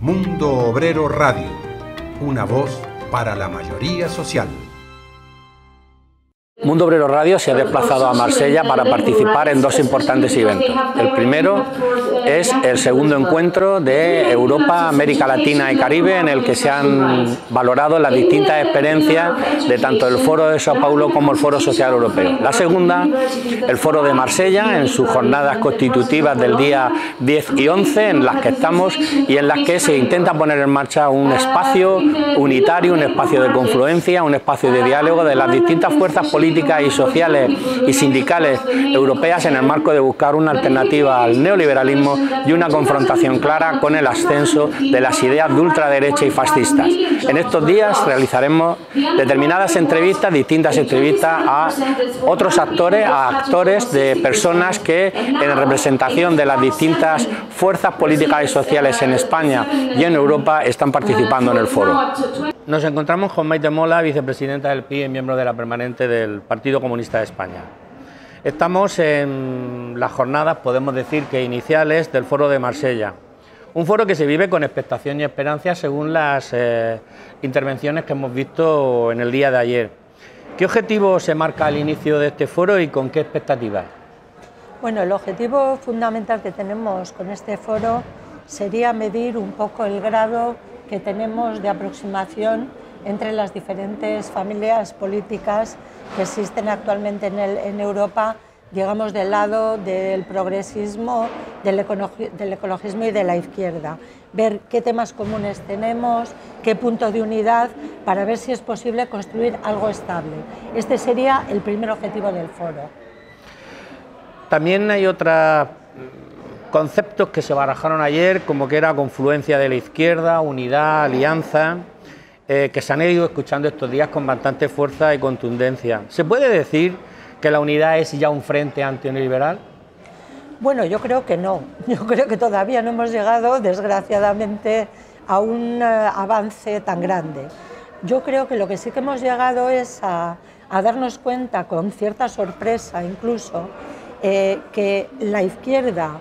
Mundo Obrero Radio, una voz para la mayoría social. Mundo Obrero Radio se ha desplazado a Marsella para participar en dos importantes eventos. El primero es el segundo encuentro de Europa, América Latina y Caribe en el que se han valorado las distintas experiencias de tanto el Foro de Sao Paulo como el Foro Social Europeo. La segunda, el Foro de Marsella en sus jornadas constitutivas del día 10 y 11 en las que estamos y en las que se intenta poner en marcha un espacio unitario, un espacio de confluencia, un espacio de diálogo de las distintas fuerzas políticas políticas y sociales y sindicales europeas en el marco de buscar una alternativa al neoliberalismo y una confrontación clara con el ascenso de las ideas de ultraderecha y fascistas. En estos días realizaremos determinadas entrevistas, distintas entrevistas a otros actores, a actores de personas que en representación de las distintas fuerzas políticas y sociales en España y en Europa están participando en el foro. Nos encontramos con Maite Mola, vicepresidenta del PI y miembro de la permanente del Partido Comunista de España. Estamos en las jornadas, podemos decir que iniciales, del Foro de Marsella. Un foro que se vive con expectación y esperanza según las eh, intervenciones que hemos visto en el día de ayer. ¿Qué objetivo se marca al inicio de este foro y con qué expectativas? Bueno, el objetivo fundamental que tenemos con este foro sería medir un poco el grado que tenemos de aproximación entre las diferentes familias políticas que existen actualmente en, Europa, digamos del lado del progresismo, del, del ecologismo y de la izquierda. Ver qué temas comunes tenemos, qué punto de unidad, para ver si es posible construir algo estable. Este sería el primer objetivo del foro. También hay otra conceptos que se barajaron ayer, como que era confluencia de la izquierda, unidad, alianza, eh, que se han ido escuchando estos días con bastante fuerza y contundencia. ¿Se puede decir que la unidad es ya un frente antineoliberal? Bueno, yo creo que no. Yo creo que todavía no hemos llegado, desgraciadamente, a un eh, avance tan grande. Yo creo que lo que sí que hemos llegado es a, darnos cuenta, con cierta sorpresa incluso, eh, que la izquierda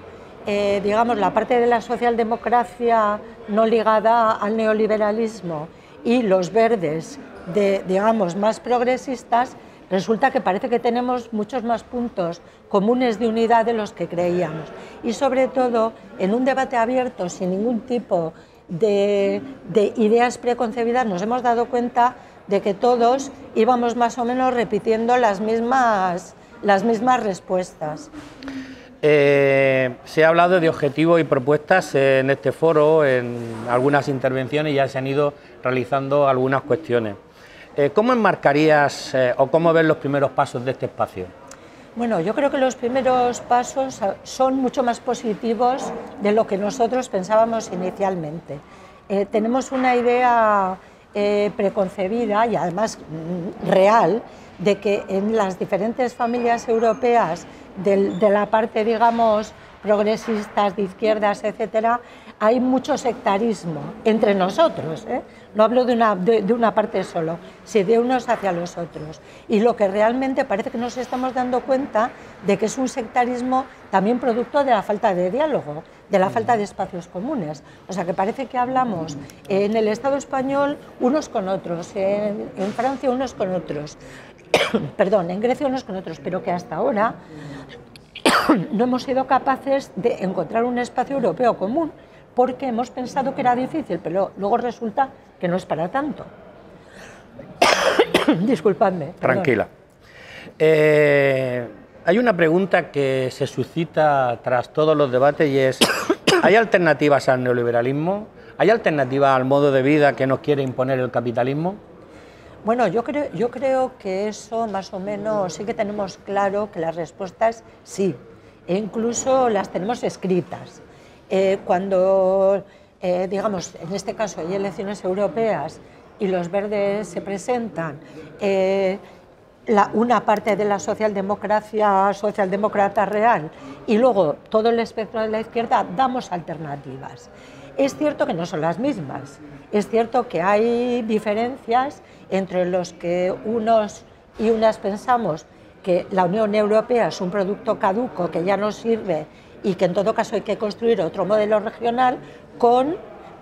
digamos, la parte de la socialdemocracia no ligada al neoliberalismo y los verdes, de, digamos, más progresistas, resulta que parece que tenemos muchos más puntos comunes de unidad de los que creíamos. Y sobre todo, en un debate abierto, sin ningún tipo de, de ideas preconcebidas, nos hemos dado cuenta de que todos íbamos más o menos repitiendo las mismas, las mismas respuestas. Eh, se ha hablado de objetivos y propuestas en este foro, en algunas intervenciones ya se han ido realizando algunas cuestiones. Eh, ¿Cómo enmarcarías eh, o cómo ves los primeros pasos de este espacio? Bueno, yo creo que los primeros pasos son mucho más positivos de lo que nosotros pensábamos inicialmente. tenemos una idea preconcebida y además mm, real de que en las diferentes familias europeas de la parte, digamos, progresistas, de izquierdas, etcétera, hay mucho sectarismo entre nosotros. ¿eh? No hablo de una, de, una parte solo, sino de unos hacia los otros. Y lo que realmente parece que nos estamos dando cuenta de que es un sectarismo también producto de la falta de diálogo, de la falta de espacios comunes. O sea que parece que hablamos en el Estado español unos con otros, en, en Francia unos con otros, perdón, en Grecia unos con otros, pero que hasta ahora no hemos sido capaces de encontrar un espacio europeo común porque hemos pensado que era difícil, pero luego resulta que no es para tanto. Disculpadme. Tranquila. Eh, hay una pregunta que se suscita tras todos los debates y es, ¿hay alternativas al neoliberalismo? ¿Hay alternativas al modo de vida que nos quiere imponer el capitalismo? Bueno, yo creo, yo creo que eso más o menos sí que tenemos claro que la respuesta es sí, e incluso las tenemos escritas. Eh, cuando, eh, digamos, en este caso hay elecciones europeas y los verdes se presentan, eh, una parte de la socialdemocracia, socialdemócrata real, y luego todo el espectro de la izquierda, damos alternativas. Es cierto que no son las mismas, es cierto que hay diferencias entre los que unos y unas pensamos que la Unión Europea es un producto caduco que ya no sirve y que en todo caso hay que construir otro modelo regional con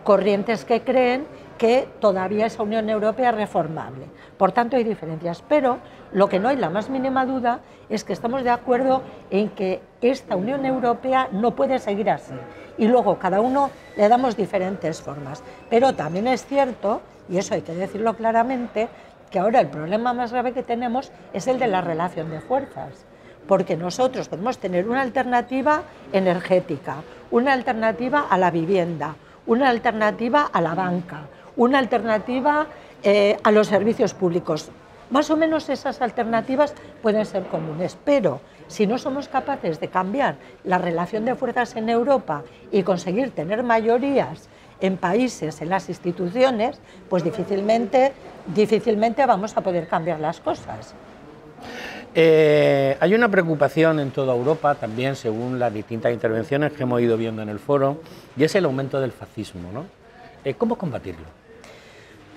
corrientes que creen que todavía esa Unión Europea es reformable. Por tanto, hay diferencias. Pero lo que no hay la más mínima duda es que estamos de acuerdo en que esta Unión Europea no puede seguir así. Y luego cada uno le damos diferentes formas. Pero también es cierto, y eso hay que decirlo claramente, que ahora el problema más grave que tenemos es el de la relación de fuerzas. Porque nosotros podemos tener una alternativa energética, una alternativa a la vivienda, una alternativa a la banca, una alternativa eh, a los servicios públicos. Más o menos esas alternativas pueden ser comunes, pero si no somos capaces de cambiar la relación de fuerzas en Europa y conseguir tener mayorías en países, en las instituciones, pues difícilmente, difícilmente vamos a poder cambiar las cosas. Eh, hay una preocupación en toda Europa, también según las distintas intervenciones que hemos ido viendo en el foro, y es el aumento del fascismo. ¿no? Eh, ¿Cómo combatirlo?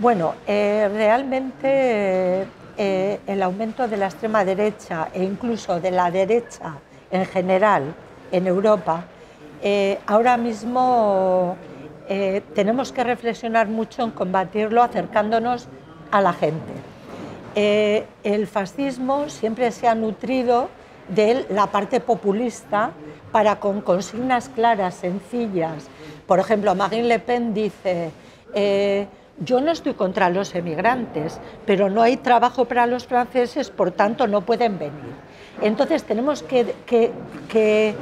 Bueno, eh, realmente eh, el aumento de la extrema derecha e incluso de la derecha en general en Europa, eh, ahora mismo tenemos que reflexionar mucho en combatirlo acercándonos a la gente. el fascismo siempre se ha nutrido de la parte populista para con consignas claras, sencillas. Por ejemplo, Marine Le Pen dice yo no estoy contra los emigrantes, pero no hay trabajo para los franceses, por tanto no pueden venir. Entonces tenemos que, eh,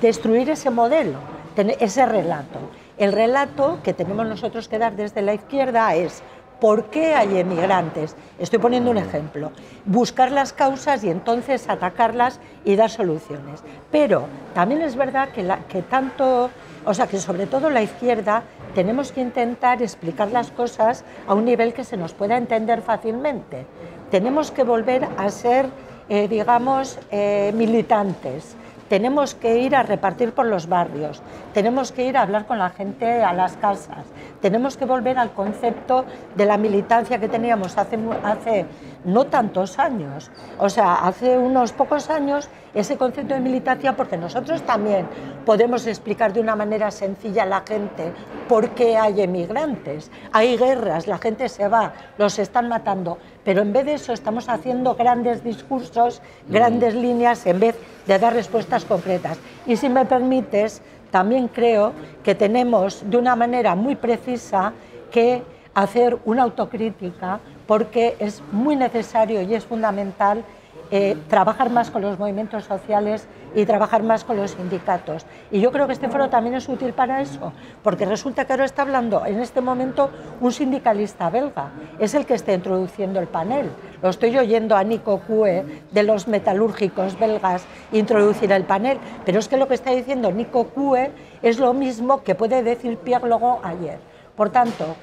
destruir ese modelo, ese relato. El relato que tenemos nosotros que dar desde la izquierda es ¿Por qué hay emigrantes? Estoy poniendo un ejemplo. Buscar las causas y entonces atacarlas y dar soluciones. Pero también es verdad que, que tanto, o sea, que sobre todo la izquierda tenemos que intentar explicar las cosas a un nivel que se nos pueda entender fácilmente. Tenemos que volver a ser, eh, digamos, eh, militantes tenemos que ir a repartir por los barrios, tenemos que ir a hablar con la gente a las casas, tenemos que volver al concepto de la militancia que teníamos hace, no tantos años, o sea, hace unos pocos años ese concepto de militancia, porque nosotros también podemos explicar de una manera sencilla a la gente por qué hay emigrantes, hay guerras, la gente se va, los están matando, pero en vez de eso estamos haciendo grandes discursos, grandes líneas, en vez de dar respuestas concretas. Y si me permites, también creo que tenemos de una manera muy precisa que hacer una autocrítica porque es muy necesario y es fundamental eh, trabajar más con los movimientos sociales y trabajar más con los sindicatos. Y yo creo que este foro también es útil para eso, porque resulta que ahora está hablando en este momento un sindicalista belga, es el que está introduciendo el panel. Lo estoy oyendo a Nico Kue de los metalúrgicos belgas introducir el panel, pero es que lo que está diciendo Nico Kue es lo mismo que puede decir Pierre Logo ayer. Por tanto,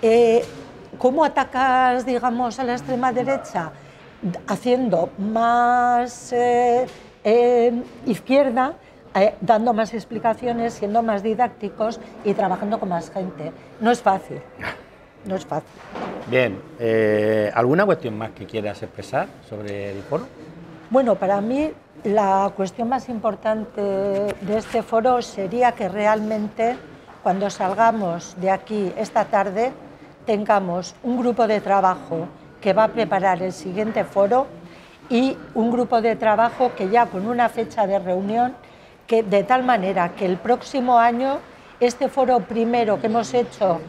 eh, ¿cómo atacas, digamos, a la extrema derecha? Haciendo más eh, izquierda, eh, dando más explicaciones, siendo más didácticos y trabajando con más gente. No es fácil. No es fácil. Bien, eh, ¿alguna cuestión más que quieras expresar sobre el foro? Bueno, para mí la cuestión más importante de este foro sería que realmente cuando salgamos de aquí esta tarde tengamos un grupo de trabajo que va a preparar el siguiente foro y un grupo de trabajo que ya con una fecha de reunión, que de tal manera que el próximo año este foro primero que hemos hecho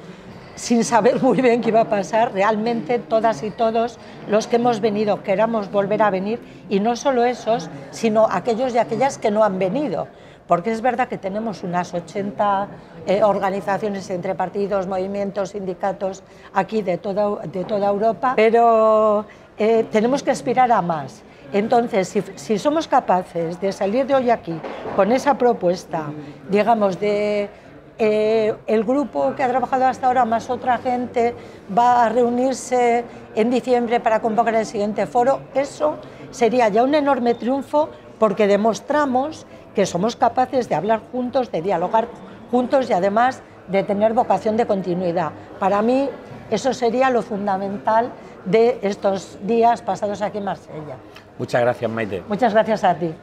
sin saber muy bien qué iba a pasar, realmente todas y todos los que hemos venido queramos volver a venir y no solo esos, sino aquellos y aquellas que no han venido porque es verdad que tenemos unas 80 eh, organizaciones entre partidos, movimientos, sindicatos aquí de toda, de toda Europa, pero eh, tenemos que aspirar a más. Entonces, si, somos capaces de salir de hoy aquí con esa propuesta, digamos, de eh, el grupo que ha trabajado hasta ahora más otra gente va a reunirse en diciembre para convocar el siguiente foro, eso sería ya un enorme triunfo porque demostramos que somos capaces de hablar juntos, de dialogar juntos y además de tener vocación de continuidad. Para mí eso sería lo fundamental de estos días pasados aquí en Marsella. Muchas gracias, Maite. Muchas gracias a ti.